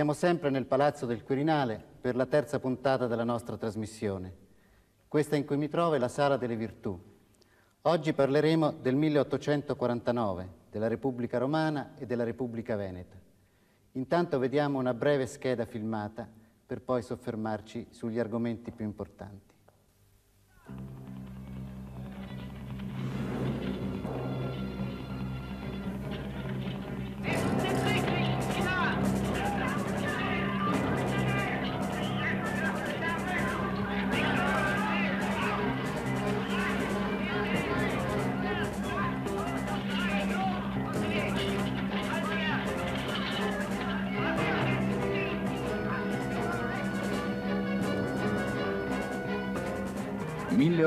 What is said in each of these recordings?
Siamo sempre nel Palazzo del Quirinale per la terza puntata della nostra trasmissione. Questa in cui mi trovo è la Sala delle Virtù. Oggi parleremo del 1849, della Repubblica Romana e della Repubblica Veneta. Intanto vediamo una breve scheda filmata per poi soffermarci sugli argomenti più importanti.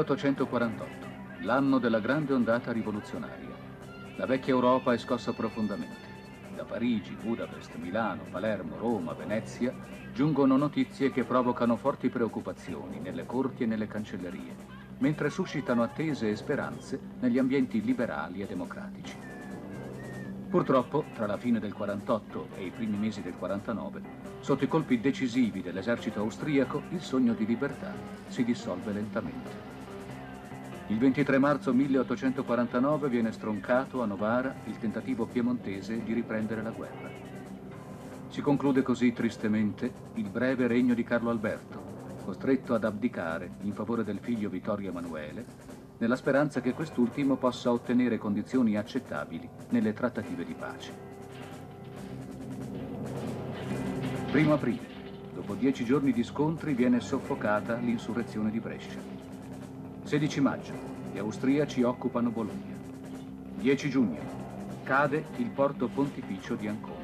1848, l'anno della grande ondata rivoluzionaria. La vecchia Europa è scossa profondamente. Da Parigi, Budapest, Milano, Palermo, Roma, Venezia giungono notizie che provocano forti preoccupazioni nelle corti e nelle cancellerie, mentre suscitano attese e speranze negli ambienti liberali e democratici. Purtroppo, tra la fine del 48 e i primi mesi del 49, sotto i colpi decisivi dell'esercito austriaco, il sogno di libertà si dissolve lentamente. Il 23 marzo 1849 viene stroncato a Novara il tentativo piemontese di riprendere la guerra. Si conclude così tristemente il breve regno di Carlo Alberto, costretto ad abdicare in favore del figlio Vittorio Emanuele, nella speranza che quest'ultimo possa ottenere condizioni accettabili nelle trattative di pace. Primo aprile, dopo dieci giorni di scontri, viene soffocata l'insurrezione di Brescia. 16 maggio, gli austriaci occupano Bologna. 10 giugno, cade il porto pontificio di Ancona.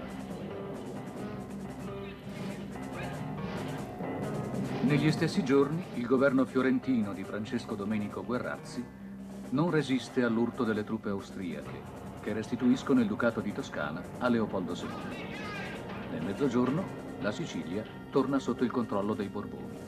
Negli stessi giorni, il governo fiorentino di Francesco Domenico Guerrazzi non resiste all'urto delle truppe austriache, che restituiscono il ducato di Toscana a Leopoldo II. Nel mezzogiorno, la Sicilia torna sotto il controllo dei Borboni.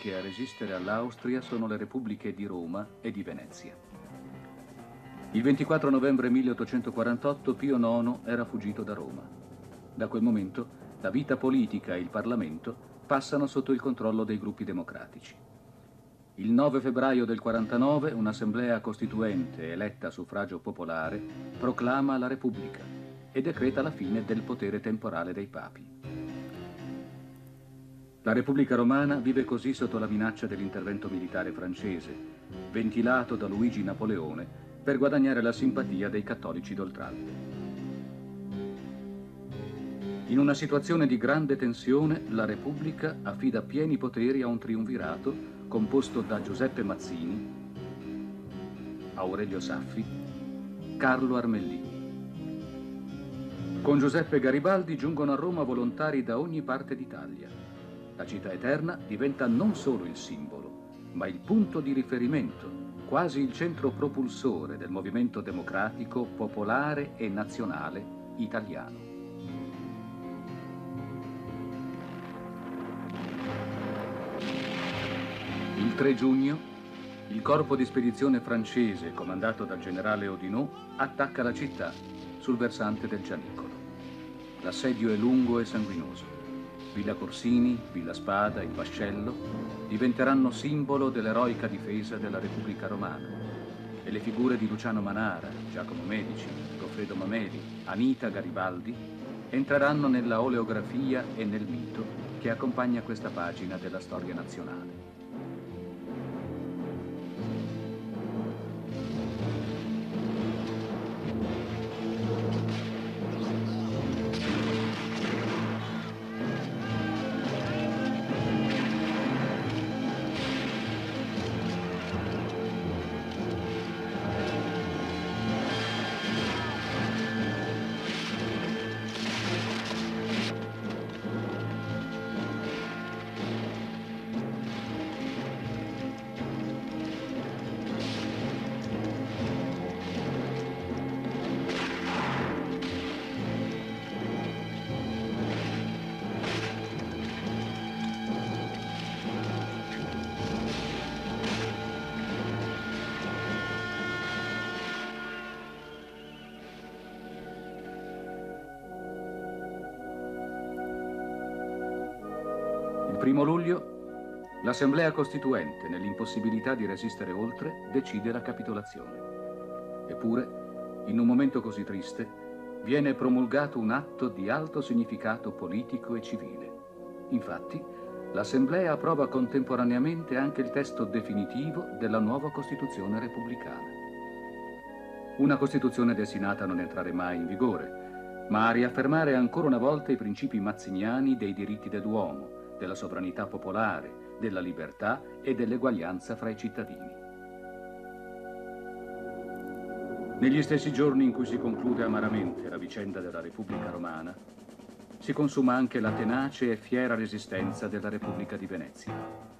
Uniche a resistere all'Austria sono le repubbliche di Roma e di Venezia. Il 24 novembre 1848 Pio IX era fuggito da Roma. Da quel momento la vita politica e il Parlamento passano sotto il controllo dei gruppi democratici. Il 9 febbraio del 49 un'assemblea costituente eletta a suffragio popolare proclama la Repubblica e decreta la fine del potere temporale dei papi. La Repubblica Romana vive così sotto la minaccia dell'intervento militare francese, ventilato da Luigi Napoleone per guadagnare la simpatia dei cattolici d'Oltralpe. In una situazione di grande tensione, la Repubblica affida pieni poteri a un triunvirato composto da Giuseppe Mazzini, Aurelio Saffi, Carlo Armellini. Con Giuseppe Garibaldi giungono a Roma volontari da ogni parte d'Italia. La città eterna diventa non solo il simbolo, ma il punto di riferimento, quasi il centro propulsore del movimento democratico, popolare e nazionale italiano. Il 3 giugno, il corpo di spedizione francese, comandato dal generale Odinot, attacca la città sul versante del Gianicolo. L'assedio è lungo e sanguinoso. Villa Corsini, Villa Spada, il Vascello diventeranno simbolo dell'eroica difesa della Repubblica Romana e le figure di Luciano Manara, Giacomo Medici, Goffredo Mameli, Anita Garibaldi entreranno nella oleografia e nel mito che accompagna questa pagina della storia nazionale. l'Assemblea Costituente, nell'impossibilità di resistere oltre, decide la capitolazione. Eppure, in un momento così triste, viene promulgato un atto di alto significato politico e civile. Infatti, l'Assemblea approva contemporaneamente anche il testo definitivo della nuova Costituzione repubblicana. Una Costituzione destinata a non entrare mai in vigore, ma a riaffermare ancora una volta i principi mazziniani dei diritti dell'uomo, della sovranità popolare, della libertà e dell'eguaglianza fra i cittadini. Negli stessi giorni in cui si conclude amaramente la vicenda della Repubblica Romana, si consuma anche la tenace e fiera resistenza della Repubblica di Venezia.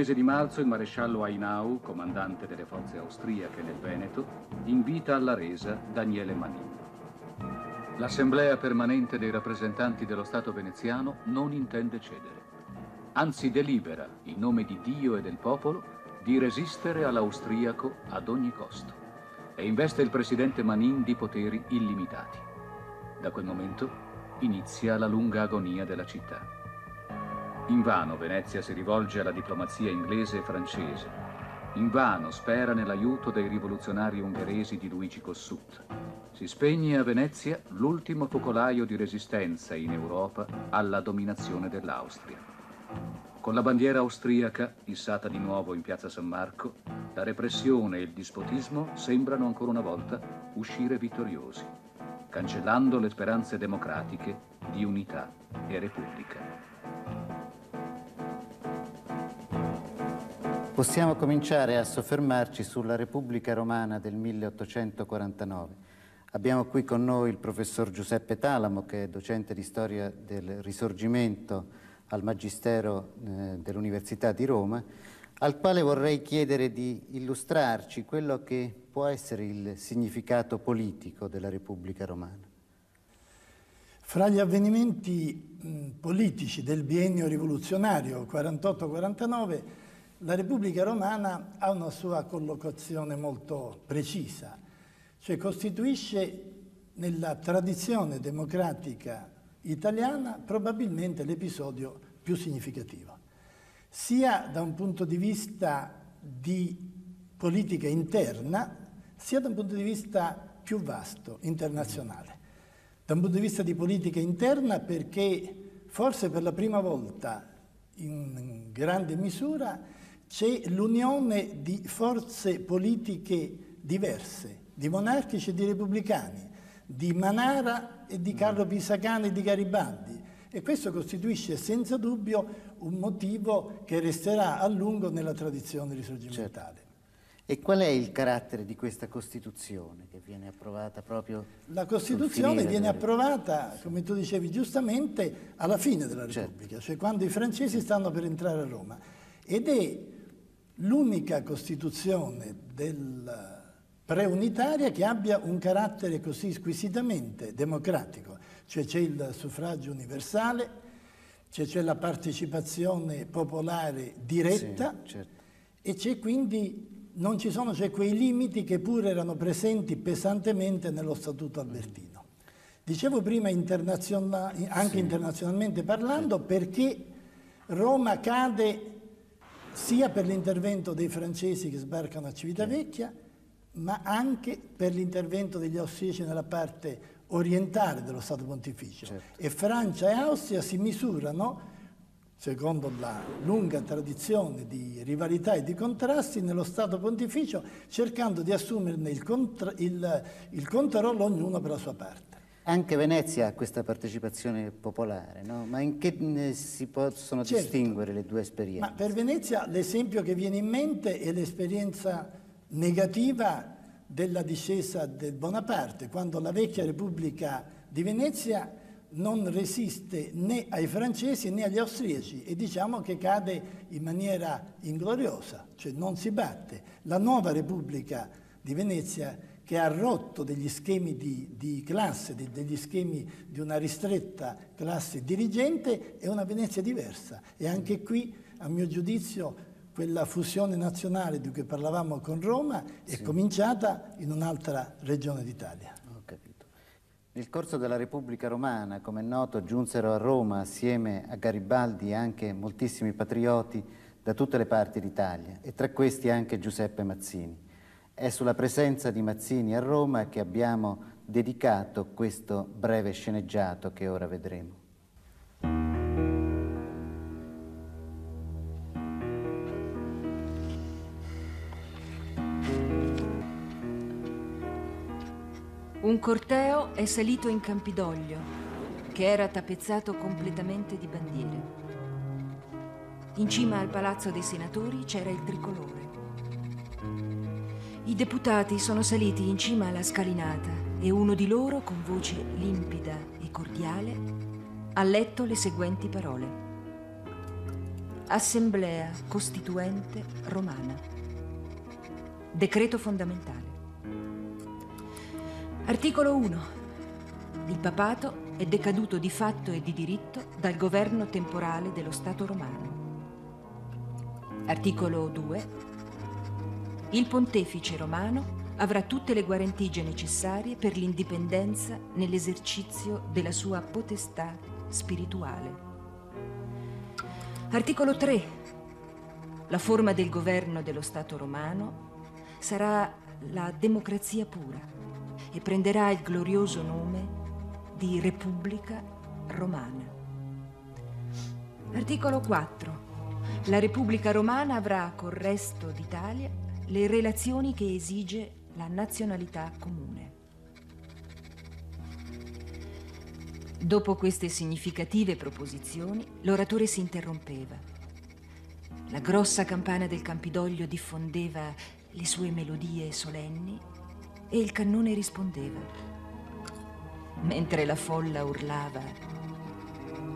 Mese di marzo il maresciallo Ainau, comandante delle forze austriache nel Veneto, invita alla resa Daniele Manin. L'Assemblea permanente dei rappresentanti dello Stato veneziano non intende cedere. Anzi delibera, in nome di Dio e del popolo, di resistere all'austriaco ad ogni costo e investe il presidente Manin di poteri illimitati. Da quel momento inizia la lunga agonia della città. Invano Venezia si rivolge alla diplomazia inglese e francese. Invano spera nell'aiuto dei rivoluzionari ungheresi di Luigi Kossuth. Si spegne a Venezia l'ultimo focolaio di resistenza in Europa alla dominazione dell'Austria. Con la bandiera austriaca, issata di nuovo in piazza San Marco, la repressione e il dispotismo sembrano ancora una volta uscire vittoriosi, cancellando le speranze democratiche di unità e repubblica. Possiamo cominciare a soffermarci sulla Repubblica Romana del 1849. Abbiamo qui con noi il professor Giuseppe Talamo, che è docente di storia del Risorgimento al Magistero eh, dell'Università di Roma, al quale vorrei chiedere di illustrarci quello che può essere il significato politico della Repubblica Romana. Fra gli avvenimenti mh, politici del biennio rivoluzionario 48-49 la Repubblica Romana ha una sua collocazione molto precisa, cioè costituisce nella tradizione democratica italiana probabilmente l'episodio più significativo, sia da un punto di vista di politica interna, sia da un punto di vista più vasto, internazionale. Da un punto di vista di politica interna perché forse per la prima volta in grande misura c'è l'unione di forze politiche diverse, di monarchici e di repubblicani, di Manara e di Carlo Pisacane e di Garibaldi. E questo costituisce senza dubbio un motivo che resterà a lungo nella tradizione risorgimentale. Certo. E qual è il carattere di questa Costituzione che viene approvata proprio? La Costituzione viene approvata, come tu dicevi giustamente, alla fine della certo. Repubblica, certo. cioè quando i francesi stanno per entrare a Roma. Ed è l'unica Costituzione preunitaria che abbia un carattere così squisitamente democratico, cioè c'è il suffragio universale, cioè c'è la partecipazione popolare diretta sì, certo. e c'è quindi non ci sono cioè, quei limiti che pure erano presenti pesantemente nello Statuto albertino. Dicevo prima internazional anche sì. internazionalmente parlando perché Roma cade sia per l'intervento dei francesi che sbarcano a Civitavecchia, ma anche per l'intervento degli austriaci nella parte orientale dello Stato Pontificio. Certo. E Francia e Austria si misurano, secondo la lunga tradizione di rivalità e di contrasti, nello Stato Pontificio, cercando di assumerne il, il, il controllo ognuno per la sua parte. Anche Venezia ha questa partecipazione popolare, no? ma in che si possono certo. distinguere le due esperienze? Ma per Venezia l'esempio che viene in mente è l'esperienza negativa della discesa del Bonaparte, quando la vecchia Repubblica di Venezia non resiste né ai francesi né agli austriaci e diciamo che cade in maniera ingloriosa, cioè non si batte. La nuova Repubblica di Venezia che ha rotto degli schemi di, di classe, di, degli schemi di una ristretta classe dirigente, è una Venezia diversa. E anche qui, a mio giudizio, quella fusione nazionale di cui parlavamo con Roma è sì. cominciata in un'altra regione d'Italia. Ho capito. Nel corso della Repubblica Romana, come è noto, giunsero a Roma assieme a Garibaldi anche moltissimi patrioti da tutte le parti d'Italia e tra questi anche Giuseppe Mazzini. È sulla presenza di Mazzini a Roma che abbiamo dedicato questo breve sceneggiato che ora vedremo. Un corteo è salito in Campidoglio, che era tappezzato completamente di bandiere. In cima al Palazzo dei Senatori c'era il tricolore. I deputati sono saliti in cima alla scalinata e uno di loro, con voce limpida e cordiale, ha letto le seguenti parole. Assemblea Costituente Romana. Decreto fondamentale. Articolo 1. Il papato è decaduto di fatto e di diritto dal governo temporale dello Stato romano. Articolo 2. Il pontefice romano avrà tutte le guarentigie necessarie per l'indipendenza nell'esercizio della sua potestà spirituale. Articolo 3. La forma del governo dello Stato romano sarà la democrazia pura e prenderà il glorioso nome di Repubblica Romana. Articolo 4. La Repubblica Romana avrà col resto d'Italia le relazioni che esige la nazionalità comune. Dopo queste significative proposizioni, l'oratore si interrompeva. La grossa campana del Campidoglio diffondeva le sue melodie solenni e il cannone rispondeva, mentre la folla urlava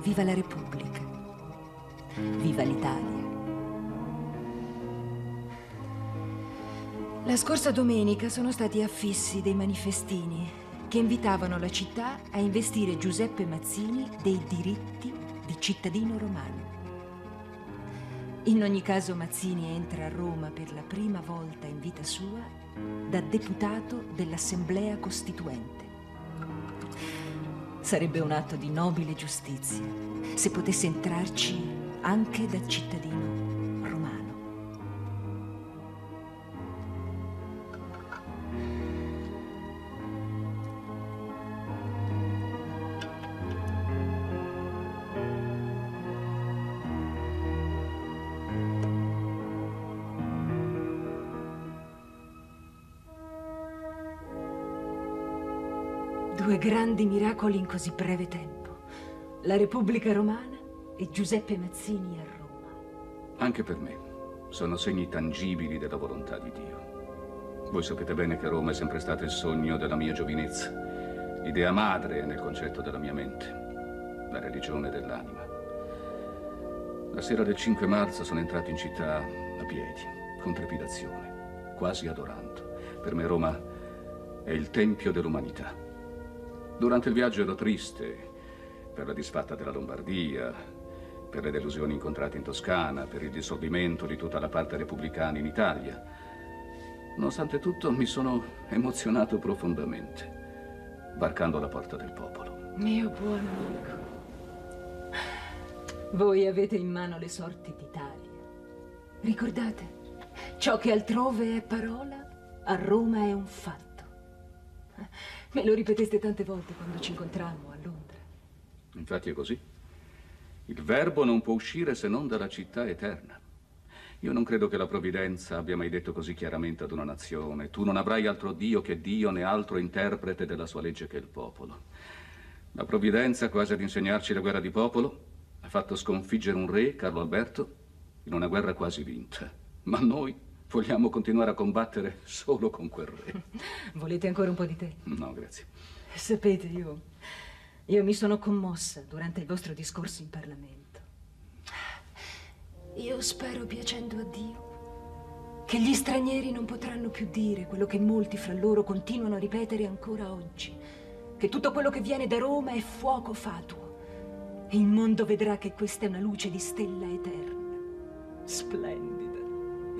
Viva la Repubblica, viva l'Italia. La scorsa domenica sono stati affissi dei manifestini che invitavano la città a investire Giuseppe Mazzini dei diritti di cittadino romano. In ogni caso Mazzini entra a Roma per la prima volta in vita sua da deputato dell'Assemblea Costituente. Sarebbe un atto di nobile giustizia se potesse entrarci anche da cittadino grandi miracoli in così breve tempo. La Repubblica Romana e Giuseppe Mazzini a Roma. Anche per me. Sono segni tangibili della volontà di Dio. Voi sapete bene che Roma è sempre stato il sogno della mia giovinezza. Idea madre nel concetto della mia mente. La religione dell'anima. La sera del 5 marzo sono entrato in città a piedi, con trepidazione, quasi adorando. Per me Roma è il tempio dell'umanità. Durante il viaggio ero triste per la disfatta della Lombardia, per le delusioni incontrate in Toscana, per il dissolvimento di tutta la parte repubblicana in Italia. Nonostante tutto mi sono emozionato profondamente, varcando la porta del popolo. Mio buon amico, voi avete in mano le sorti d'Italia. Ricordate, ciò che altrove è parola, a Roma è un fatto. Me lo ripeteste tante volte quando ci incontrammo a Londra. Infatti è così. Il verbo non può uscire se non dalla città eterna. Io non credo che la provvidenza abbia mai detto così chiaramente ad una nazione, tu non avrai altro Dio che Dio né altro interprete della sua legge che il popolo. La provvidenza, quasi ad insegnarci la guerra di popolo, ha fatto sconfiggere un re, Carlo Alberto, in una guerra quasi vinta. Ma noi Vogliamo continuare a combattere solo con quel re. Volete ancora un po' di tè? No, grazie. Sapete, io... Io mi sono commossa durante il vostro discorso in Parlamento. Io spero, piacendo a Dio, che Che gli stranieri non potranno più dire quello che molti fra loro continuano a ripetere ancora oggi. Che tutto quello che viene da Roma è fuoco fatuo. E il mondo vedrà che questa è una luce di stella eterna. Splendida,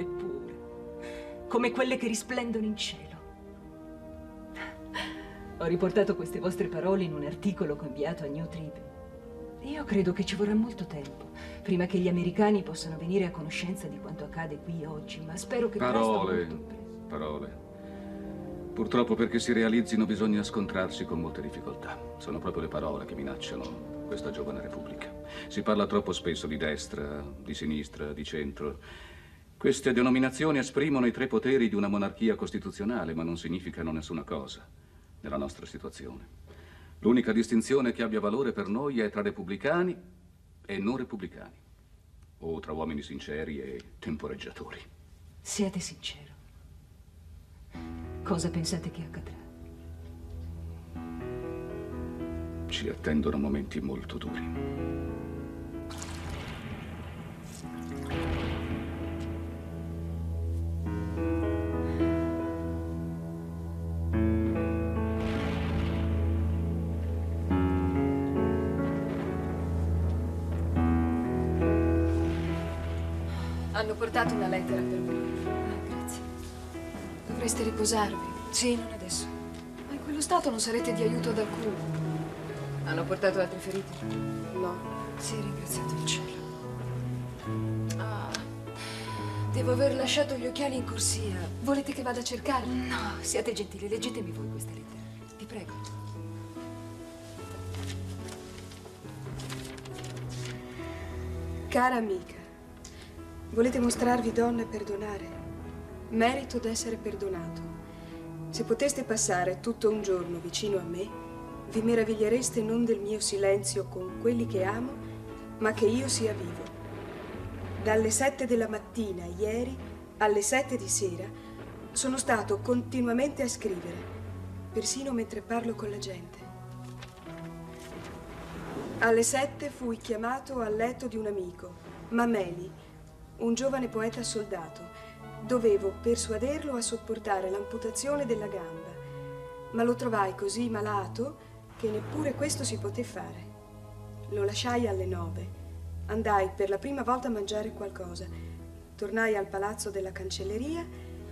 eppure. Come quelle che risplendono in cielo. Ho riportato queste vostre parole in un articolo che ho inviato a New Tribune. Io credo che ci vorrà molto tempo prima che gli americani possano venire a conoscenza di quanto accade qui oggi, ma spero che parole, parole. Purtroppo perché si realizzino bisogna scontrarsi con molte difficoltà. Sono proprio le parole che minacciano questa giovane Repubblica. Si parla troppo spesso di destra, di sinistra, di centro. Queste denominazioni esprimono i tre poteri di una monarchia costituzionale, ma non significano nessuna cosa nella nostra situazione. L'unica distinzione che abbia valore per noi è tra repubblicani e non repubblicani, o tra uomini sinceri e temporeggiatori. Siate sincero. Cosa pensate che accadrà? Ci attendono momenti molto duri. Hanno portato una lettera per voi. Ah, grazie. Dovreste riposarvi. Sì, non adesso. Ma in quello stato non sarete di aiuto ad alcuno. Hanno portato altre ferite? No. Sì, ringraziato il cielo. Ah, devo aver lasciato gli occhiali in corsia. Volete che vada a cercarli? No, siate gentili, leggetemi voi questa lettera. Vi prego. Cara amica, volete mostrarvi donna e perdonare? Merito d'essere perdonato. Se poteste passare tutto un giorno vicino a me, vi meravigliereste non del mio silenzio con quelli che amo, ma che io sia vivo. Dalle sette della mattina ieri alle sette di sera sono stato continuamente a scrivere, persino mentre parlo con la gente. Alle sette fui chiamato al letto di un amico, Mameli, un giovane poeta soldato. Dovevo persuaderlo a sopportare l'amputazione della gamba, ma lo trovai così malato che neppure questo si poté fare. Lo lasciai alle nove. Andai per la prima volta a mangiare qualcosa. Tornai al palazzo della cancelleria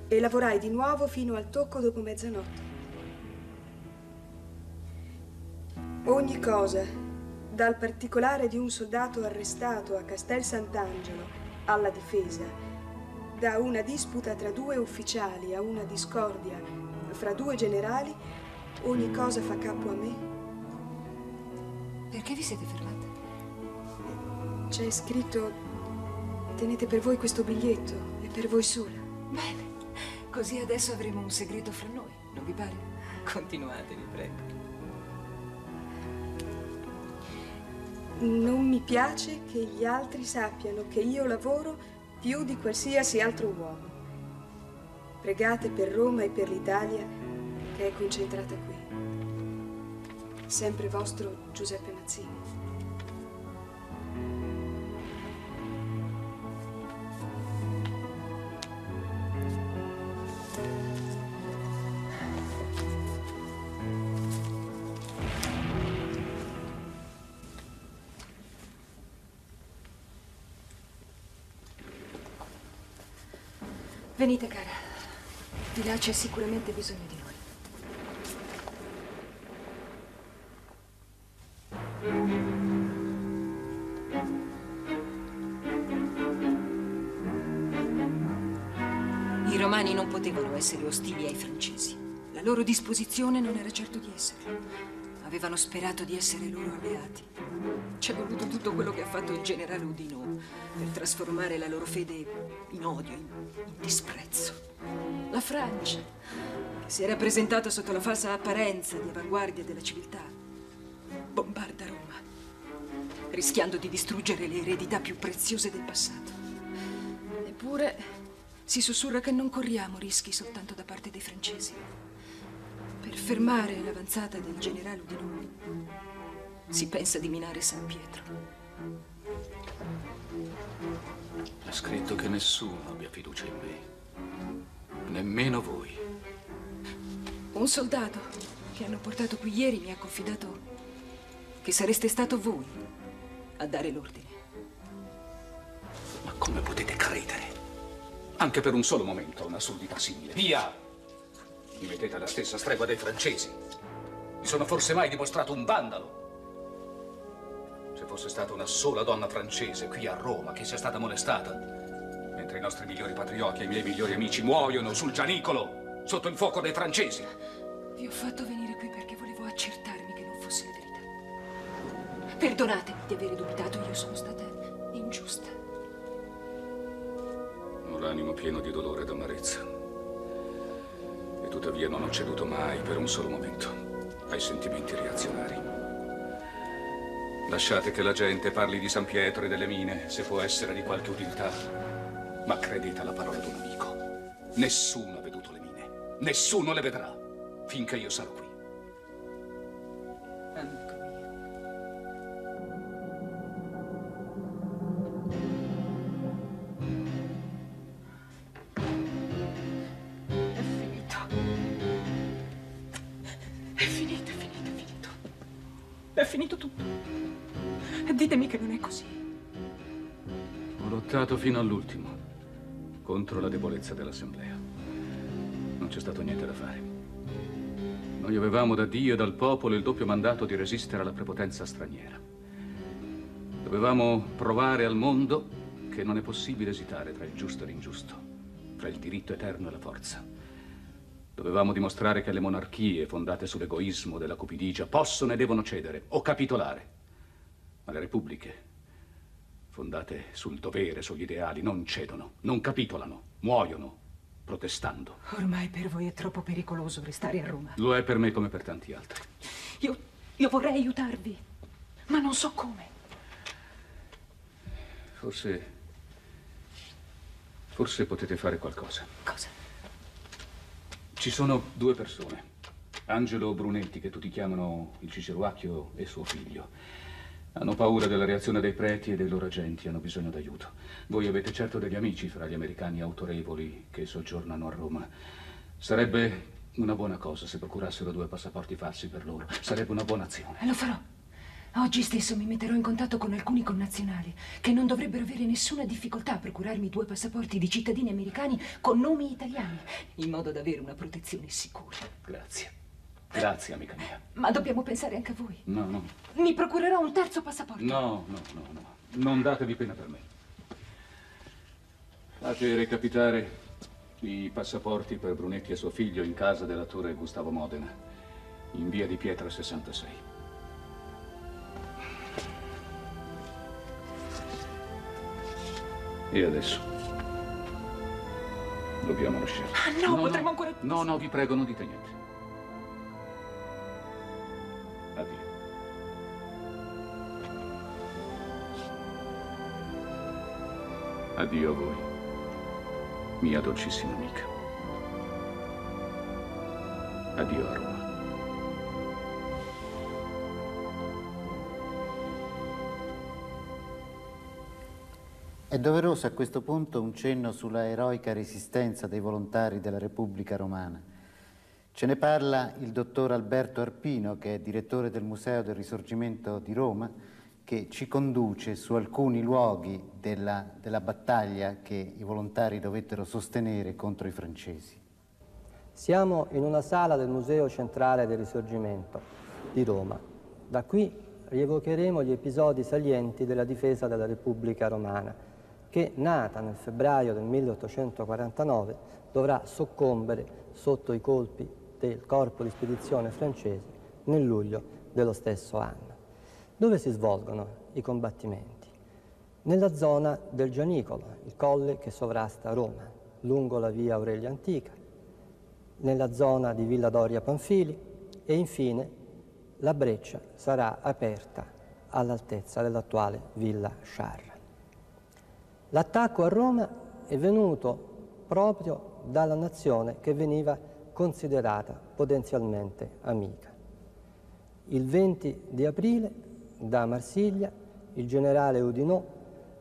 e lavorai di nuovo fino al tocco dopo mezzanotte. Ogni cosa, dal particolare di un soldato arrestato a Castel Sant'Angelo alla difesa, da una disputa tra due ufficiali a una discordia fra due generali, ogni cosa fa capo a me. Perché vi siete fermate? C'è scritto, tenete per voi questo biglietto, è per voi sola. Bene, così adesso avremo un segreto fra noi, non vi pare? Continuate, vi prego. Non mi piace che gli altri sappiano che io lavoro più di qualsiasi altro uomo. Pregate per Roma e per l'Italia che è concentrata qui. Sempre vostro Giuseppe Mazzini. Venite, cara. Di là c'è sicuramente bisogno di noi. I romani non potevano essere ostili ai francesi. La loro disposizione non era certo di esserlo. Avevano sperato di essere loro alleati. C'è voluto tutto quello che ha fatto il generale Oudinot per trasformare la loro fede in odio, in, in disprezzo. La Francia, che si era presentata sotto la falsa apparenza di avanguardia della civiltà, bombarda Roma, rischiando di distruggere le eredità più preziose del passato. Eppure si sussurra che non corriamo rischi soltanto da parte dei francesi. Per fermare l'avanzata del generale Oudinot si pensa di minare San Pietro. Ha scritto che nessuno abbia fiducia in me. Nemmeno voi. Un soldato che hanno portato qui ieri mi ha confidato che sareste stato voi a dare l'ordine. Ma come potete credere? Anche per un solo momento un'assurdità simile. Via! Mi mettete alla stessa stregua dei francesi. Mi sono forse mai dimostrato un vandalo? Se fosse stata una sola donna francese qui a Roma che sia stata molestata, mentre i nostri migliori patrioti e i miei migliori amici muoiono sul Gianicolo, sotto il fuoco dei francesi. Vi ho fatto venire qui perché volevo accertarmi che non fosse la verità. Perdonatemi di aver dubitato, io sono stata ingiusta. Ho l'animo pieno di dolore ed amarezza. E tuttavia non ho ceduto mai per un solo momento ai sentimenti reazionari. Lasciate che la gente parli di San Pietro e delle mine, se può essere di qualche utilità. Ma credete alla parola di un amico. Nessuno ha veduto le mine. Nessuno le vedrà finché io sarò qui. Fino all'ultimo contro la debolezza dell'Assemblea. Non c'è stato niente da fare. Noi avevamo da Dio e dal popolo il doppio mandato di resistere alla prepotenza straniera. Dovevamo provare al mondo che non è possibile esitare tra il giusto e l'ingiusto, tra il diritto eterno e la forza. Dovevamo dimostrare che le monarchie fondate sull'egoismo della cupidigia possono e devono cedere o capitolare. Ma le repubbliche, fondate sul dovere, sugli ideali, non cedono, non capitolano, muoiono protestando. Ormai per voi è troppo pericoloso restare a Roma. Lo è per me come per tanti altri. Io, io vorrei aiutarvi, ma non so come. Forse. Forse potete fare qualcosa. Cosa? Ci sono due persone. Angelo Brunetti, che tutti chiamano il Ciceruacchio, e suo figlio. Hanno paura della reazione dei preti e dei loro agenti, hanno bisogno d'aiuto. Voi avete certo degli amici fra gli americani autorevoli che soggiornano a Roma. Sarebbe una buona cosa se procurassero due passaporti falsi per loro. Sarebbe una buona azione. Lo farò. Oggi stesso mi metterò in contatto con alcuni connazionali che non dovrebbero avere nessuna difficoltà a procurarmi due passaporti di cittadini americani con nomi italiani, in modo da avere una protezione sicura. Grazie. Grazie, amica mia. Ma dobbiamo pensare anche a voi. No, no. Mi procurerò un terzo passaporto. No, no, no, no. Non datevi pena per me. Fate recapitare i passaporti per Brunetti e suo figlio in casa dell'attore Gustavo Modena, in via di Pietra 66. E adesso? Dobbiamo lasciare. Ah, no, potremmo ancora- No, no, vi prego, non dite niente. Addio a voi, mia dolcissima amica. Addio a Roma. È doveroso a questo punto un cenno sulla eroica resistenza dei volontari della Repubblica Romana. Ce ne parla il dottor Alberto Arpino, che è direttore del Museo del Risorgimento di Roma, che ci conduce su alcuni luoghi della, della battaglia che i volontari dovettero sostenere contro i francesi. Siamo in una sala del Museo Centrale del Risorgimento di Roma. Da qui rievocheremo gli episodi salienti della difesa della Repubblica Romana, che nata nel febbraio del 1849 dovrà soccombere sotto i colpi del corpo di spedizione francese nel luglio dello stesso anno. Dove si svolgono i combattimenti? Nella zona del Gianicolo, il colle che sovrasta Roma, lungo la via Aurelia Antica, nella zona di Villa Doria Panfili e infine la breccia sarà aperta all'altezza dell'attuale Villa Sciarra. L'attacco a Roma è venuto proprio dalla nazione che veniva considerata potenzialmente amica. Il 20 di aprile da Marsiglia il generale Oudinot,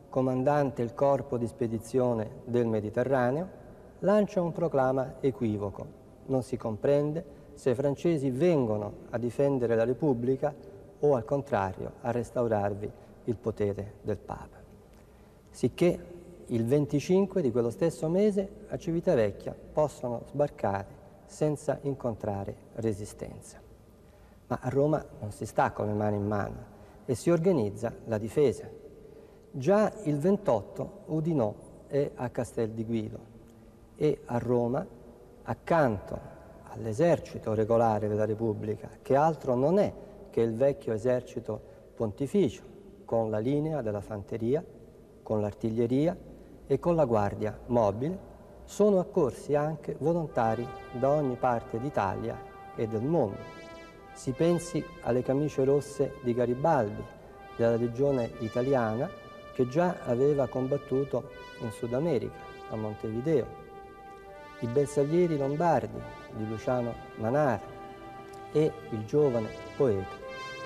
comandante il corpo di spedizione del Mediterraneo, lancia un proclama equivoco. Non si comprende se i francesi vengono a difendere la Repubblica o al contrario a restaurarvi il potere del Papa. Sicché il 25 di quello stesso mese a Civitavecchia possono sbarcare senza incontrare resistenza. Ma a Roma non si sta con le mani in mano e si organizza la difesa. Già il 28 Udinò è a Castel di Guido e a Roma, accanto all'esercito regolare della Repubblica, che altro non è che il vecchio esercito pontificio, con la linea della fanteria, con l'artiglieria e con la guardia mobile, sono accorsi anche volontari da ogni parte d'Italia e del mondo. Si pensi alle camicie rosse di Garibaldi, della legione italiana, che già aveva combattuto in Sud America, a Montevideo, i bersaglieri lombardi di Luciano Manara e il giovane poeta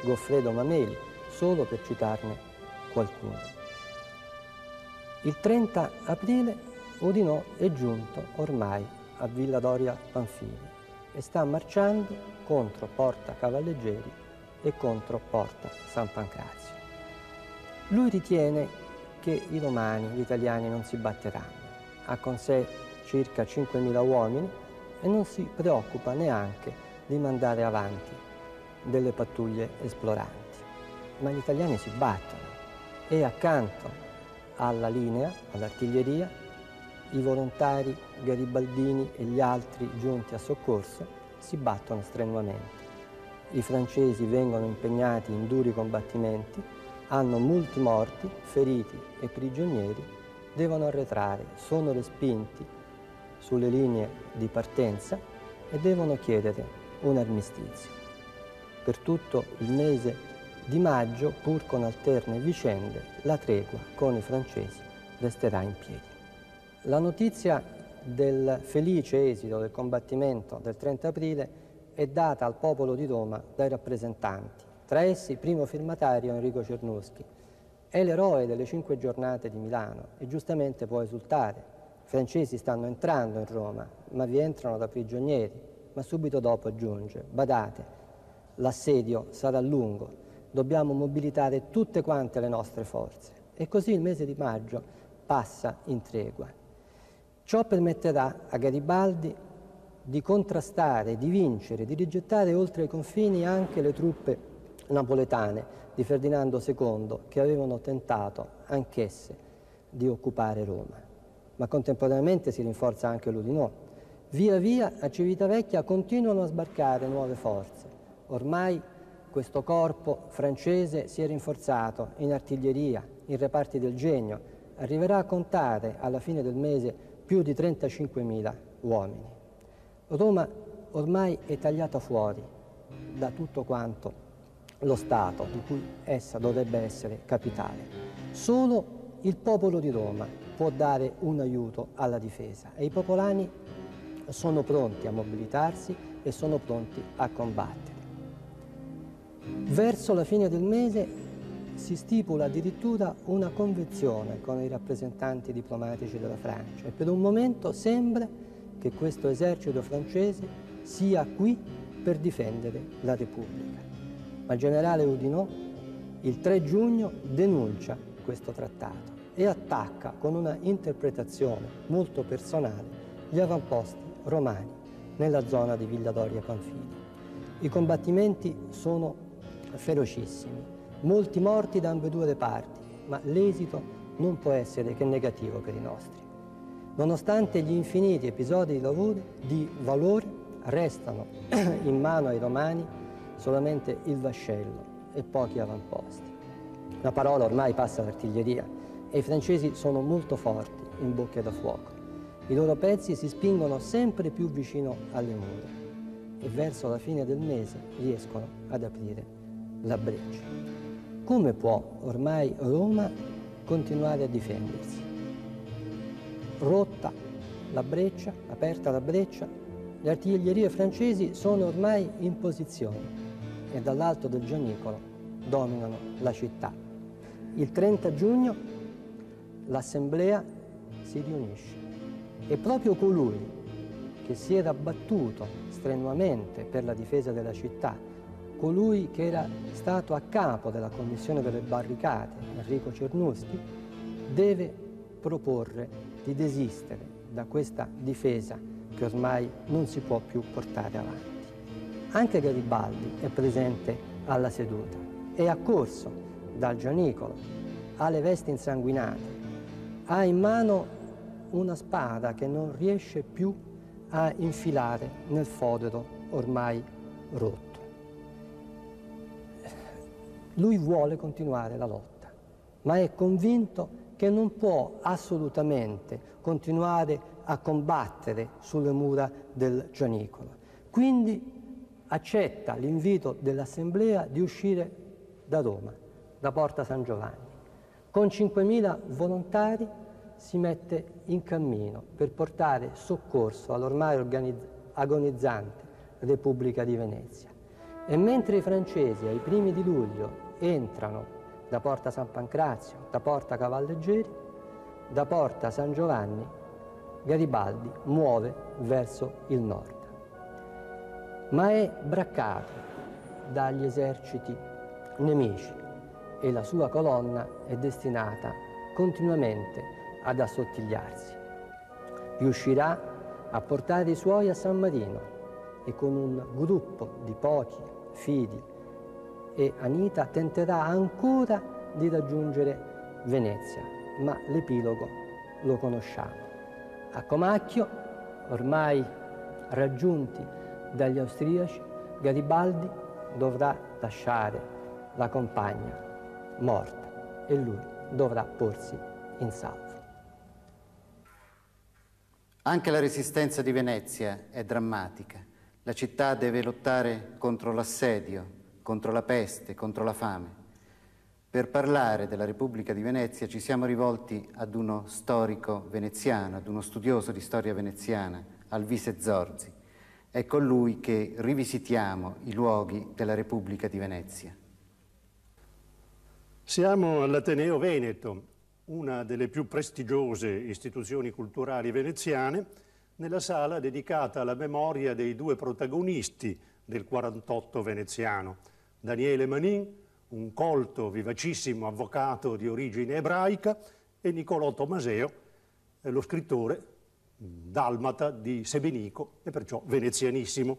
Goffredo Mameli, solo per citarne qualcuno. Il 30 aprile Udinò è giunto ormai a Villa Doria Panfili e sta marciando contro Porta Cavalleggeri e contro Porta San Pancrazio. Lui ritiene che i romani, gli italiani, non si batteranno. Ha con sé circa 5.000 uomini e non si preoccupa neanche di mandare avanti delle pattuglie esploranti. Ma gli italiani si battono e accanto alla linea, all'artiglieria, i volontari garibaldini e gli altri giunti a soccorso si battono strenuamente. I francesi vengono impegnati in duri combattimenti, hanno molti morti, feriti e prigionieri, devono arretrare, sono respinti sulle linee di partenza e devono chiedere un armistizio. Per tutto il mese di maggio, pur con alterne vicende, la tregua con i francesi resterà in piedi. La notizia del felice esito del combattimento del 30 aprile è data al popolo di Roma dai rappresentanti, tra essi primo firmatario Enrico Cernuschi. È l'eroe delle cinque giornate di Milano e giustamente può esultare. I francesi stanno entrando in Roma, ma vi entrano da prigionieri, ma subito dopo aggiunge, badate, l'assedio sarà lungo, dobbiamo mobilitare tutte quante le nostre forze. E così il mese di maggio passa in tregua. Ciò permetterà a Garibaldi di contrastare, di vincere, di rigettare oltre i confini anche le truppe napoletane di Ferdinando II che avevano tentato anch'esse di occupare Roma. Ma contemporaneamente si rinforza anche l'Udinò. Via via a Civitavecchia continuano a sbarcare nuove forze. Ormai questo corpo francese si è rinforzato in artiglieria, in reparti del genio, arriverà a contare alla fine del mese più di 35.000 uomini. Roma ormai è tagliata fuori da tutto quanto lo Stato di cui essa dovrebbe essere capitale. Solo il popolo di Roma può dare un aiuto alla difesa e i popolani sono pronti a mobilitarsi e sono pronti a combattere. Verso la fine del mese si stipula addirittura una convenzione con i rappresentanti diplomatici della Francia e per un momento sembra che questo esercito francese sia qui per difendere la Repubblica. Ma il generale Udinò il 3 giugno denuncia questo trattato e attacca con una interpretazione molto personale gli avamposti romani nella zona di Villa Doria Panfili. I combattimenti sono ferocissimi molti morti da ambedue le parti, ma l'esito non può essere che negativo per i nostri. Nonostante gli infiniti episodi di, valore, restano in mano ai romani solamente il vascello e pochi avamposti. La parola ormai passa all'artiglieria e i francesi sono molto forti in bocche da fuoco. I loro pezzi si spingono sempre più vicino alle mura e verso la fine del mese riescono ad aprire la breccia. Come può ormai Roma continuare a difendersi? Rotta la breccia, aperta la breccia, le artiglierie francesi sono ormai in posizione e dall'alto del Gianicolo dominano la città. Il 30 giugno l'assemblea si riunisce E proprio colui che si era battuto strenuamente per la difesa della città, colui che era stato a capo della commissione delle barricate, Enrico Cernuschi, deve proporre di desistere da questa difesa che ormai non si può più portare avanti. Anche Garibaldi è presente alla seduta, è accorso dal Gianicolo, ha le vesti insanguinate, ha in mano una spada che non riesce più a infilare nel fodero ormai rotto. Lui vuole continuare la lotta, ma è convinto che non può assolutamente continuare a combattere sulle mura del Gianicolo. Quindi accetta l'invito dell'Assemblea di uscire da Roma, da Porta San Giovanni. Con 5.000 volontari si mette in cammino per portare soccorso all'ormai agonizzante Repubblica di Venezia. E mentre i francesi ai primi di luglio entrano da Porta San Pancrazio, da Porta Cavalleggeri, da Porta San Giovanni, Garibaldi muove verso il nord. Ma è braccato dagli eserciti nemici e la sua colonna è destinata continuamente ad assottigliarsi. Riuscirà a portare i suoi a San Marino e con un gruppo di pochi fidi e Anita tenterà ancora di raggiungere Venezia, ma l'epilogo lo conosciamo. A Comacchio, ormai raggiunti dagli austriaci, Garibaldi dovrà lasciare la compagna morta e lui dovrà porsi in salvo. Anche la resistenza di Venezia è drammatica. La città deve lottare contro l'assedio, contro la peste, contro la fame. Per parlare della Repubblica di Venezia ci siamo rivolti ad uno storico veneziano, ad uno studioso di storia veneziana, Alvise Zorzi. È con lui che rivisitiamo i luoghi della Repubblica di Venezia. Siamo all'Ateneo Veneto, una delle più prestigiose istituzioni culturali veneziane, nella sala dedicata alla memoria dei due protagonisti del 48 veneziano, Daniele Manin, un colto, vivacissimo avvocato di origine ebraica, e Niccolò Tomaseo, lo scrittore dalmata di Sebenico e perciò venezianissimo.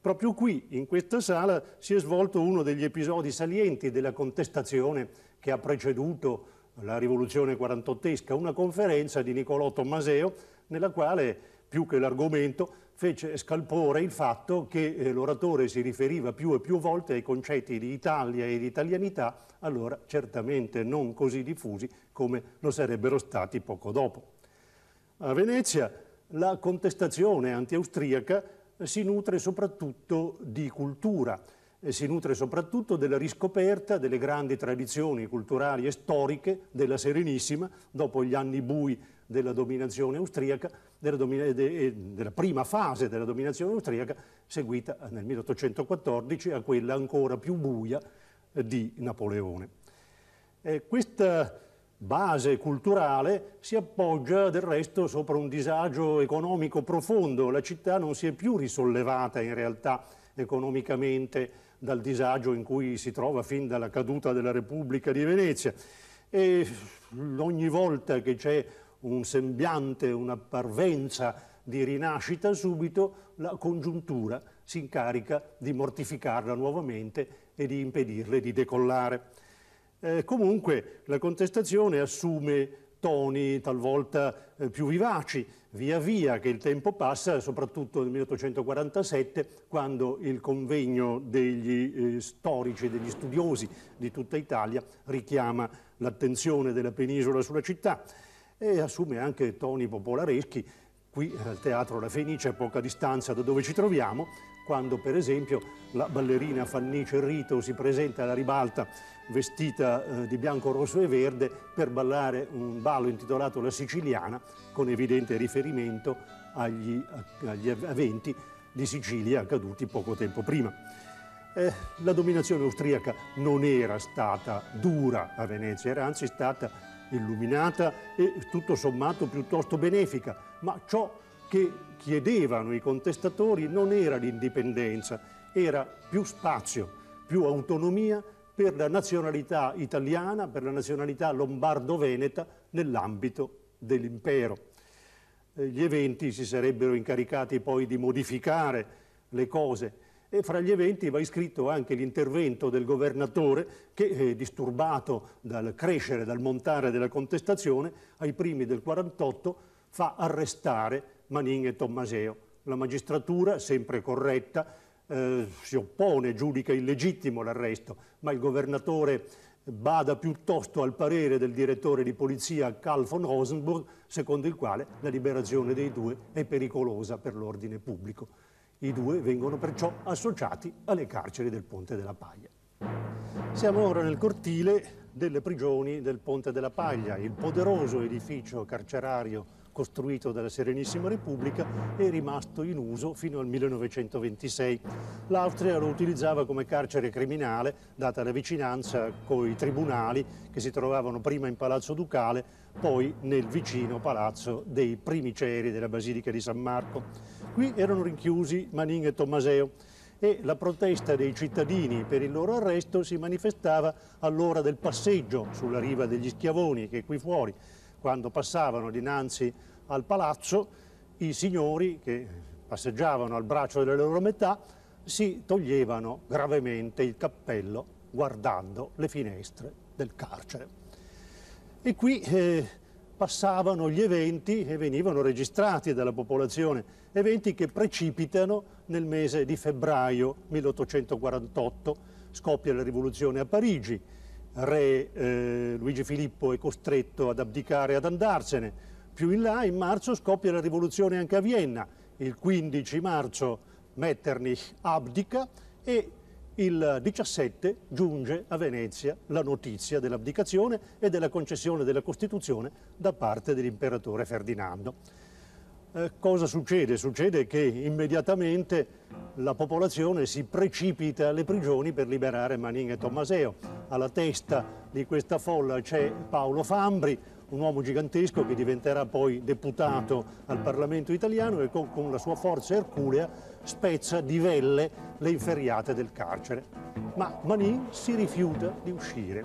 Proprio qui, in questa sala, si è svolto uno degli episodi salienti della contestazione che ha preceduto la rivoluzione quarantottesca, una conferenza di Niccolò Tommaseo nella quale, più che l'argomento, fece scalpore il fatto che eh, l'oratore si riferiva più e più volte ai concetti di Italia e di italianità, allora certamente non così diffusi come lo sarebbero stati poco dopo. A Venezia la contestazione anti-austriaca si nutre soprattutto di cultura, si nutre soprattutto della riscoperta delle grandi tradizioni culturali e storiche della Serenissima dopo gli anni bui della dominazione austriaca, della, domina de della, prima fase della dominazione austriaca, seguita nel 1814 a quella ancora più buia di Napoleone. Eh, questa base culturale si appoggia del resto sopra un disagio economico profondo. La città non si è più risollevata in realtà economicamente dal disagio in cui si trova fin dalla caduta della Repubblica di Venezia. E ogni volta che c'è un sembiante, una parvenza di rinascita subito, la congiuntura si incarica di mortificarla nuovamente e di impedirle di decollare. Eh, comunque la contestazione assume toni talvolta eh, più vivaci, via via che il tempo passa, soprattutto nel 1847, quando il convegno degli eh, storici, degli studiosi di tutta Italia richiama l'attenzione della penisola sulla città e assume anche toni popolareschi. Qui al Teatro La Fenice, a poca distanza da dove ci troviamo, quando per esempio la ballerina Fanny Cerrito si presenta alla ribalta vestita eh, di bianco, rosso e verde per ballare un ballo intitolato La Siciliana con evidente riferimento agli, agli eventi di Sicilia accaduti poco tempo prima. Eh, la dominazione austriaca non era stata dura a Venezia, era anzi stata illuminata e tutto sommato piuttosto benefica, ma ciò che chiedevano i contestatori non era l'indipendenza, era più spazio, più autonomia per la nazionalità italiana, per la nazionalità lombardo-veneta nell'ambito dell'impero. Eh, gli eventi si sarebbero incaricati poi di modificare le cose e fra gli eventi va iscritto anche l'intervento del governatore che, eh, disturbato dal crescere, dal montare della contestazione, ai primi del 48 fa arrestare Manin e Tommaseo. La magistratura, sempre corretta, eh, si oppone, giudica illegittimo l'arresto, ma il governatore bada piuttosto al parere del direttore di polizia Karl von Rosenburg, secondo il quale la liberazione dei due è pericolosa per l'ordine pubblico. I due vengono perciò associati alle carceri del Ponte della Paglia. Siamo ora nel cortile delle prigioni del Ponte della Paglia, il poderoso edificio carcerario costruito dalla Serenissima Repubblica e rimasto in uso fino al 1926. L'Austria lo utilizzava come carcere criminale, data la vicinanza con i tribunali che si trovavano prima in Palazzo Ducale, poi nel vicino Palazzo dei Primi Ceri della Basilica di San Marco. Qui erano rinchiusi Manin e Tommaseo e la protesta dei cittadini per il loro arresto si manifestava all'ora del passeggio sulla riva degli Schiavoni, che qui fuori, quando passavano dinanzi al palazzo, i signori che passeggiavano al braccio delle loro metà si toglievano gravemente il cappello guardando le finestre del carcere. E qui eh, passavano gli eventi e venivano registrati dalla popolazione, eventi che precipitano nel mese di febbraio 1848, scoppia la rivoluzione a Parigi, re eh, Luigi Filippo è costretto ad abdicare e ad andarsene. Più in là, in marzo, scoppia la rivoluzione anche a Vienna. Il 15 marzo Metternich abdica e il 17 giunge a Venezia la notizia dell'abdicazione e della concessione della Costituzione da parte dell'imperatore Ferdinando. Eh, cosa succede? Succede che immediatamente la popolazione si precipita alle prigioni per liberare Manin e Tommaseo. Alla testa di questa folla c'è Paolo Fambri, un uomo gigantesco che diventerà poi deputato al Parlamento italiano e con, con la sua forza erculea spezza di velle le inferriate del carcere. Ma Manin si rifiuta di uscire.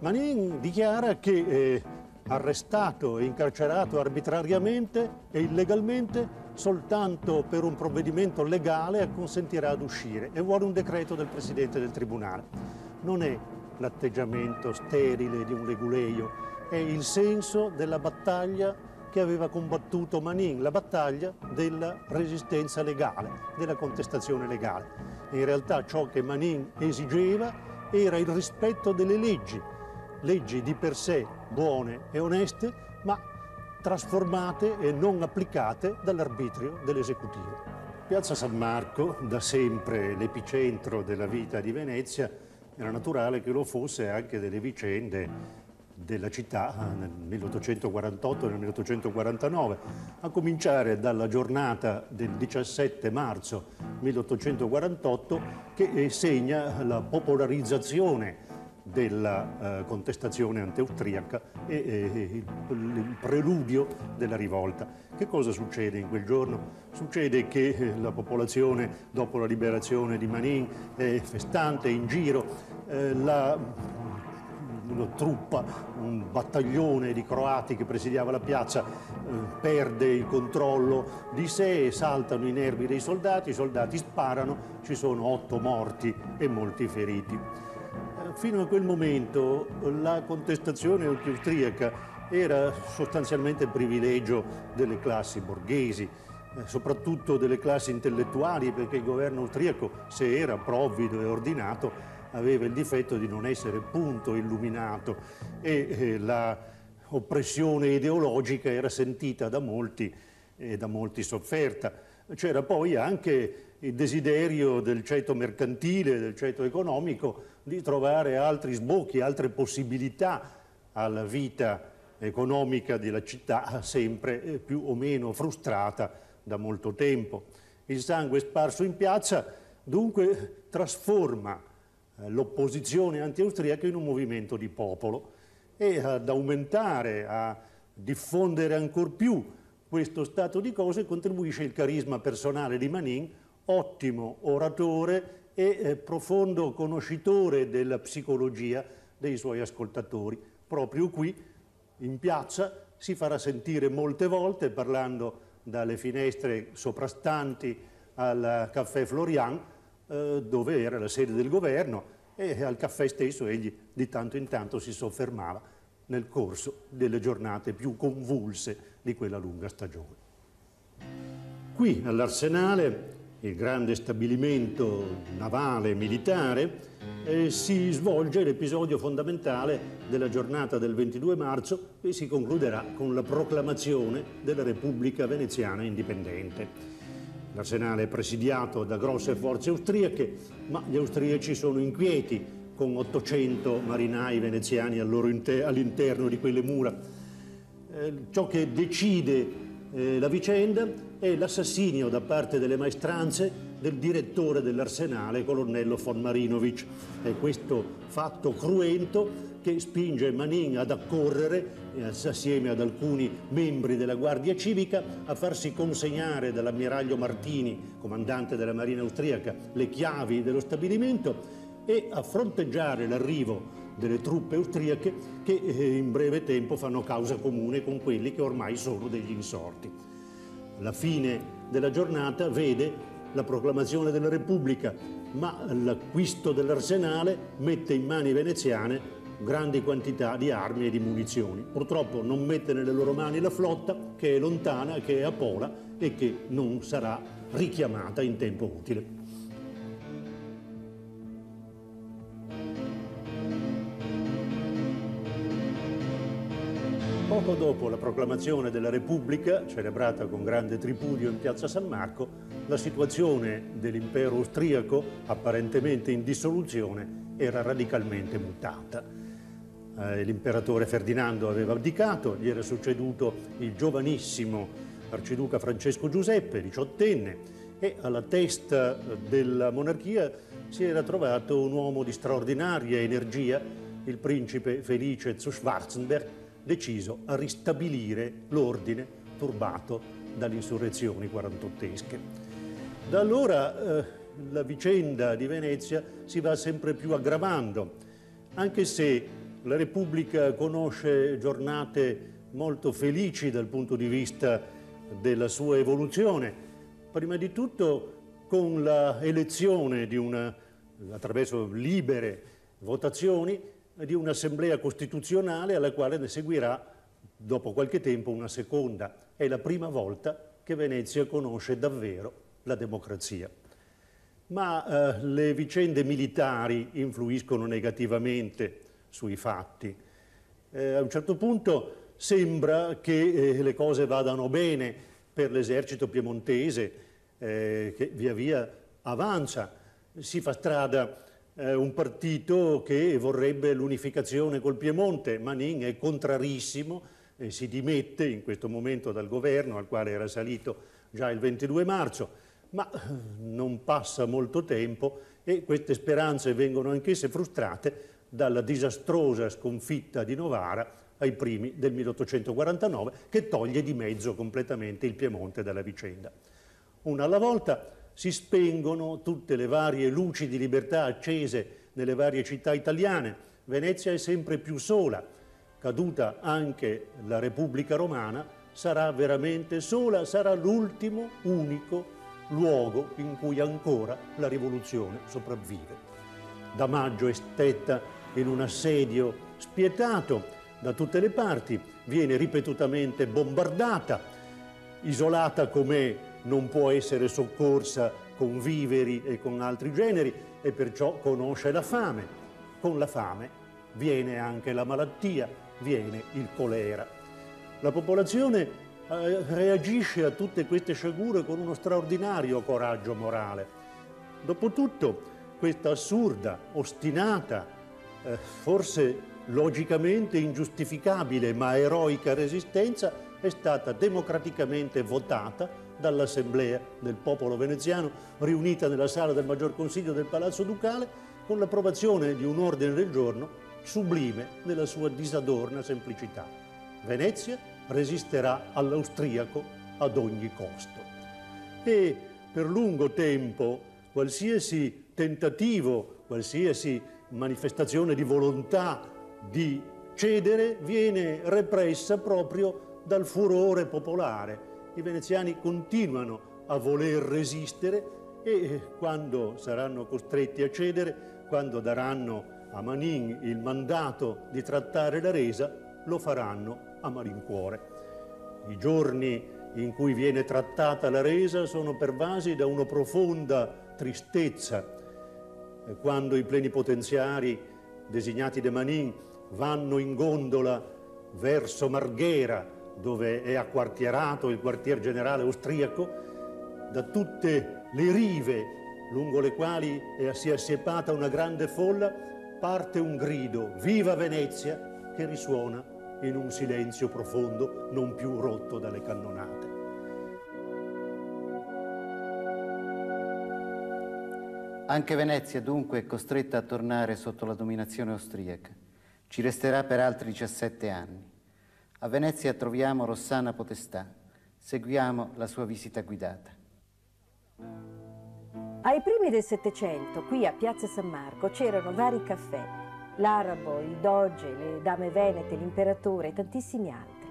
Manin dichiara che eh, arrestato e incarcerato arbitrariamente e illegalmente soltanto per un provvedimento legale consentirà di uscire e vuole un decreto del Presidente del Tribunale. Non è l'atteggiamento sterile di un leguleio, è il senso della battaglia che aveva combattuto Manin, la battaglia della resistenza legale, della contestazione legale. In realtà ciò che Manin esigeva era il rispetto delle leggi, leggi di per sé buone e oneste, ma trasformate e non applicate dall'arbitrio dell'esecutivo. Piazza San Marco, da sempre l'epicentro della vita di Venezia, era naturale che lo fosse anche delle vicende della città nel 1848 e nel 1849, a cominciare dalla giornata del 17 marzo 1848 che segna la popolarizzazione della eh, contestazione anti-austriaca e, il, preludio della rivolta. Che cosa succede in quel giorno? Succede che eh, la popolazione, dopo la liberazione di Manin, è festante, in giro, eh, la una truppa, un battaglione di croati che presidiava la piazza eh, perde il controllo di sé saltano i nervi dei soldati, i soldati sparano, ci sono otto morti e molti feriti. Fino a quel momento la contestazione austriaca era sostanzialmente il privilegio delle classi borghesi, eh, soprattutto delle classi intellettuali, perché il governo austriaco, se era provvido e ordinato, aveva il difetto di non essere punto illuminato e eh, la oppressione ideologica era sentita da molti e da molti sofferta. C'era poi anche il desiderio del ceto mercantile, del ceto economico, di trovare altri sbocchi, altre possibilità alla vita economica della città, sempre più o meno frustrata da molto tempo. Il sangue sparso in piazza dunque trasforma eh, l'opposizione anti-austriaca in un movimento di popolo e ad aumentare, a diffondere ancor più questo stato di cose contribuisce il carisma personale di Manin, ottimo oratore e eh, profondo conoscitore della psicologia dei suoi ascoltatori. Proprio qui, in piazza, si farà sentire molte volte parlando dalle finestre soprastanti al caffè Florian, eh, dove era la sede del governo, e al caffè stesso egli di tanto in tanto si soffermava nel corso delle giornate più convulse di quella lunga stagione. Qui all'Arsenale, il grande stabilimento navale e militare, eh, si svolge l'episodio fondamentale della giornata del 22 marzo e si concluderà con la proclamazione della Repubblica Veneziana Indipendente. L'arsenale è presidiato da grosse forze austriache, ma gli austriaci sono inquieti con 800 marinai veneziani all'interno di quelle mura. Eh, ciò che decide eh, la vicenda è l'assassinio da parte delle maestranze del direttore dell'arsenale, colonnello von Marinovic. È questo fatto cruento che spinge Manin ad accorrere eh, assieme ad alcuni membri della Guardia Civica a farsi consegnare dall'ammiraglio Martini, comandante della Marina austriaca, le chiavi dello stabilimento e a fronteggiare l'arrivo delle truppe austriache che eh, in breve tempo fanno causa comune con quelli che ormai sono degli insorti. La fine della giornata vede la proclamazione della Repubblica, ma l'acquisto dell'arsenale mette in mani veneziane grandi quantità di armi e di munizioni. Purtroppo non mette nelle loro mani la flotta che è lontana, che è a Pola e che non sarà richiamata in tempo utile. Poco dopo la proclamazione della Repubblica, celebrata con grande tripudio in piazza San Marco, la situazione dell'impero austriaco, apparentemente in dissoluzione, era radicalmente mutata. Eh, l'imperatore Ferdinando aveva abdicato, gli era succeduto il giovanissimo arciduca Francesco Giuseppe, diciottenne, e alla testa della monarchia si era trovato un uomo di straordinaria energia, il principe Felice zu Schwarzenberg, deciso a ristabilire l'ordine turbato dalle insurrezioni quarantottesche. Da allora eh, la vicenda di Venezia si va sempre più aggravando, anche se la Repubblica conosce giornate molto felici dal punto di vista della sua evoluzione, prima di tutto con l'elezione attraverso libere votazioni di un'assemblea costituzionale alla quale ne seguirà dopo qualche tempo una seconda. È la prima volta che Venezia conosce davvero la democrazia. Ma eh, le vicende militari influiscono negativamente sui fatti. Eh, a un certo punto sembra che eh, le cose vadano bene per l'esercito piemontese eh, che via via avanza, si fa strada eh, un partito che vorrebbe l'unificazione col Piemonte. Manin è contrarissimo e si dimette in questo momento dal governo al quale era salito già il 22 marzo, ma eh, non passa molto tempo e queste speranze vengono anch'esse frustrate dalla disastrosa sconfitta di Novara ai primi del 1849 che toglie di mezzo completamente il Piemonte dalla vicenda. Una alla volta si spengono tutte le varie luci di libertà accese nelle varie città italiane. Venezia è sempre più sola. Caduta anche la Repubblica Romana, sarà veramente sola, sarà l'ultimo, unico luogo in cui ancora la rivoluzione sopravvive. Da maggio è stetta in un assedio spietato da tutte le parti, viene ripetutamente bombardata, isolata com'è non può essere soccorsa con viveri e con altri generi e perciò conosce la fame. Con la fame viene anche la malattia, viene il colera. La popolazione eh, reagisce a tutte queste sciagure con uno straordinario coraggio morale. Dopotutto, questa assurda, ostinata, eh, forse logicamente ingiustificabile ma eroica resistenza è stata democraticamente votata dall'Assemblea del popolo veneziano riunita nella sala del Maggior Consiglio del Palazzo Ducale con l'approvazione di un ordine del giorno sublime nella sua disadorna semplicità. Venezia resisterà all'austriaco ad ogni costo. E per lungo tempo qualsiasi tentativo, qualsiasi manifestazione di volontà di cedere viene repressa proprio dal furore popolare. I veneziani continuano a voler resistere e quando saranno costretti a cedere, quando daranno a Manin il mandato di trattare la resa, lo faranno a malincuore. I giorni in cui viene trattata la resa sono pervasi da una profonda tristezza. Quando i plenipotenziari designati da Manin vanno in gondola verso Marghera, dove è acquartierato il quartier generale austriaco, da tutte le rive lungo le quali si è assiepata una grande folla, parte un grido, viva Venezia, che risuona in un silenzio profondo non più rotto dalle cannonate. Anche Venezia dunque è costretta a tornare sotto la dominazione austriaca. Ci resterà per altri 17 anni. A Venezia troviamo Rossana Potestà. Seguiamo la sua visita guidata. Ai primi del Settecento, qui a Piazza San Marco, c'erano vari caffè, l'Arabo, il Doge, le Dame Venete, l'Imperatore e tantissimi altri.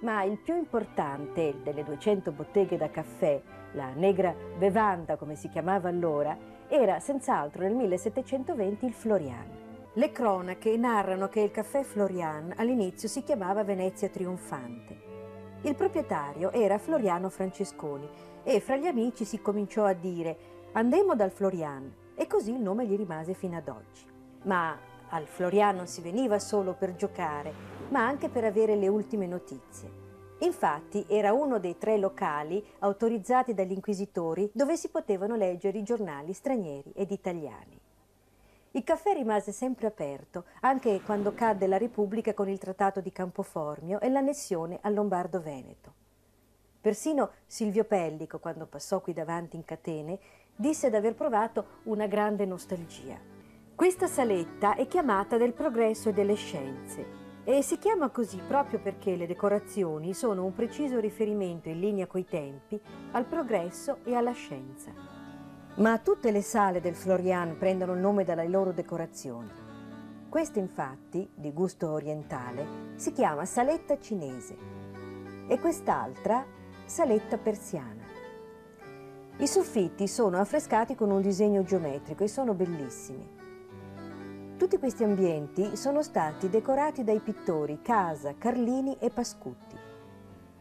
Ma il più importante delle 200 botteghe da caffè, la Negra Bevanda come si chiamava allora, era senz'altro nel 1720 il Florian. Le cronache narrano che il caffè Florian all'inizio si chiamava Venezia Trionfante. Il proprietario era Floriano Francesconi e fra gli amici si cominciò a dire andemmo dal Florian e così il nome gli rimase fino ad oggi. Ma al Florian non si veniva solo per giocare, ma anche per avere le ultime notizie. Infatti era uno dei tre locali autorizzati dagli inquisitori dove si potevano leggere i giornali stranieri ed italiani. Il caffè rimase sempre aperto, anche quando cadde la Repubblica con il Trattato di Campoformio e l'annessione al Lombardo-Veneto. Persino Silvio Pellico, quando passò qui davanti in catene, disse d'aver provato una grande nostalgia. Questa saletta è chiamata del progresso e delle scienze e si chiama così proprio perché le decorazioni sono un preciso riferimento in linea coi tempi al progresso e alla scienza. Ma tutte le sale del Florian prendono il nome dalle loro decorazioni. Questa infatti, di gusto orientale, si chiama saletta cinese e quest'altra saletta persiana. I soffitti sono affrescati con un disegno geometrico e sono bellissimi. Tutti questi ambienti sono stati decorati dai pittori Casa, Carlini e Pascutti.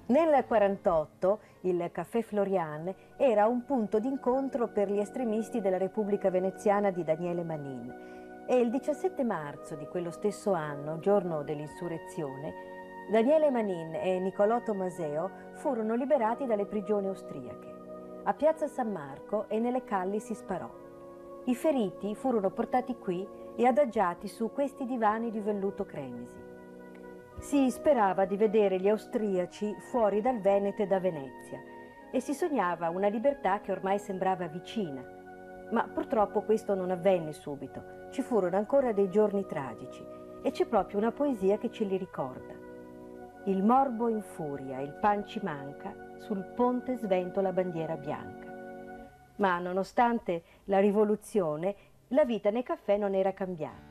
Nel 1948 il Caffè Florian era un punto d'incontro per gli estremisti della Repubblica Veneziana di Daniele Manin e il 17 marzo di quello stesso anno, giorno dell'insurrezione, Daniele Manin e Nicolò Tomaseo furono liberati dalle prigioni austriache. A Piazza San Marco e nelle calli si sparò. I feriti furono portati qui e adagiati su questi divani di velluto cremisi. Si sperava di vedere gli austriaci fuori dal Veneto e da Venezia e si sognava una libertà che ormai sembrava vicina. Ma purtroppo questo non avvenne subito. Ci furono ancora dei giorni tragici e c'è proprio una poesia che ce li ricorda. Il morbo in furia, il pan ci manca, sul ponte svento la bandiera bianca. Ma nonostante la rivoluzione, la vita nei caffè non era cambiata.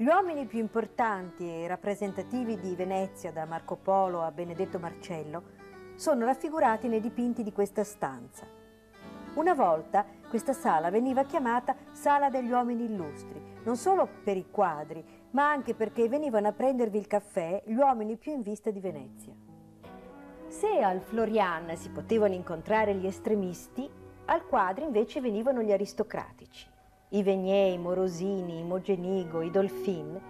Gli uomini più importanti e rappresentativi di Venezia, da Marco Polo a Benedetto Marcello, sono raffigurati nei dipinti di questa stanza. Una volta questa sala veniva chiamata Sala degli uomini illustri, non solo per i quadri, ma anche perché venivano a prendervi il caffè gli uomini più in vista di Venezia. Se al Florian si potevano incontrare gli estremisti, al quadri invece venivano gli aristocratici i Vegnei, i Morosini, i Mogenigo, i Dolphin,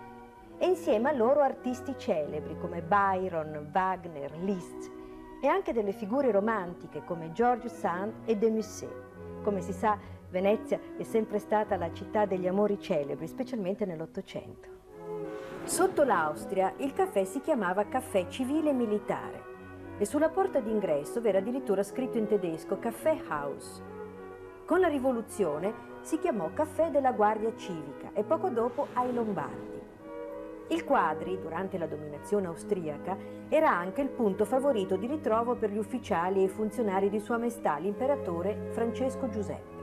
e insieme a loro artisti celebri come Byron, Wagner, Liszt e anche delle figure romantiche come Georges Sand e de Musset. Come si sa, Venezia è sempre stata la città degli amori celebri, specialmente nell'Ottocento. Sotto l'Austria il caffè si chiamava caffè civile militare e sulla porta d'ingresso era addirittura scritto in tedesco Caffè House. Con la rivoluzione si chiamò Caffè della Guardia Civica e poco dopo ai Lombardi. Il Quadri, durante la dominazione austriaca, era anche il punto favorito di ritrovo per gli ufficiali e i funzionari di Sua Maestà l'imperatore Francesco Giuseppe.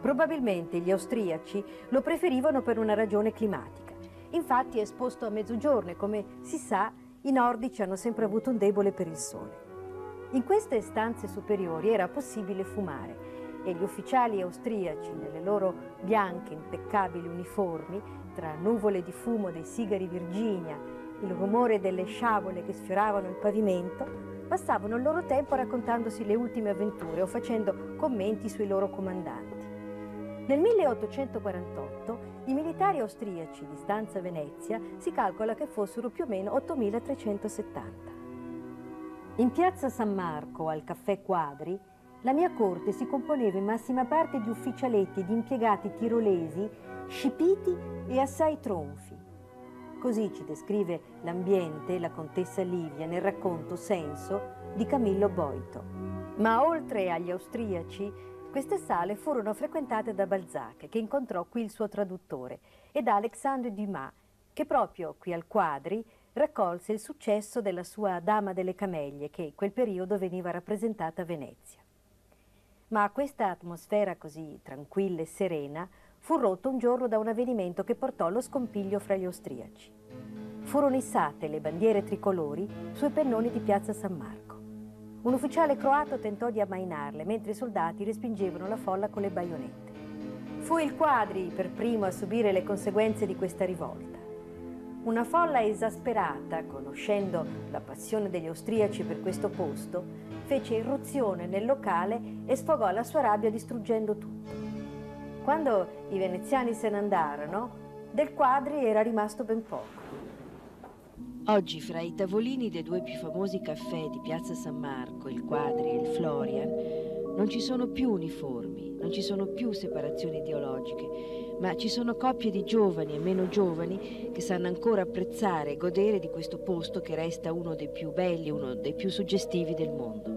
Probabilmente gli austriaci lo preferivano per una ragione climatica. Infatti esposto a mezzogiorno come si sa i nordici hanno sempre avuto un debole per il sole. In queste stanze superiori era possibile fumare e gli ufficiali austriaci, nelle loro bianche, impeccabili uniformi, tra nuvole di fumo dei sigari Virginia, il rumore delle sciabole che sfioravano il pavimento, passavano il loro tempo raccontandosi le ultime avventure o facendo commenti sui loro comandanti. Nel 1848 i militari austriaci di stanza Venezia si calcola che fossero più o meno 8370. In piazza San Marco, al caffè Quadri, la mia corte si componeva in massima parte di ufficialetti e di impiegati tirolesi, scipiti e assai tronfi. Così ci descrive l'ambiente la contessa Livia nel racconto Senso di Camillo Boito. Ma oltre agli austriaci, queste sale furono frequentate da Balzac, che incontrò qui il suo traduttore, e da Alexandre Dumas, che proprio qui al Quadri raccolse il successo della sua Dama delle Cameglie, che in quel periodo veniva rappresentata a Venezia. Ma questa atmosfera così tranquilla e serena fu rotta un giorno da un avvenimento che portò allo scompiglio fra gli austriaci. Furono issate le bandiere tricolori sui pennoni di piazza San Marco. Un ufficiale croato tentò di ammainarle, mentre i soldati respingevano la folla con le baionette. Fu il Quadri per primo a subire le conseguenze di questa rivolta. Una folla esasperata, conoscendo la passione degli austriaci per questo posto, fece irruzione nel locale e sfogò la sua rabbia distruggendo tutto. Quando i veneziani se ne andarono, del Quadri era rimasto ben poco. Oggi fra i tavolini dei due più famosi caffè di Piazza San Marco, il Quadri e il Florian, non ci sono più uniformi, non ci sono più separazioni ideologiche, ma ci sono coppie di giovani e meno giovani che sanno ancora apprezzare e godere di questo posto che resta uno dei più belli, uno dei più suggestivi del mondo.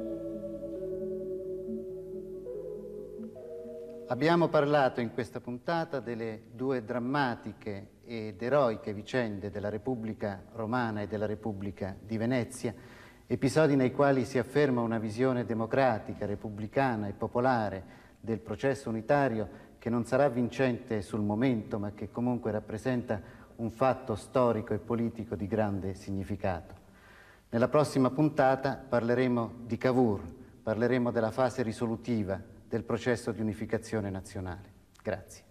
Abbiamo parlato in questa puntata delle due drammatiche ed eroiche vicende della Repubblica Romana e della Repubblica di Venezia, episodi nei quali si afferma una visione democratica, repubblicana e popolare del processo unitario che non sarà vincente sul momento, ma che comunque rappresenta un fatto storico e politico di grande significato. Nella prossima puntata parleremo di Cavour, parleremo della fase risolutiva del processo di unificazione nazionale. Grazie.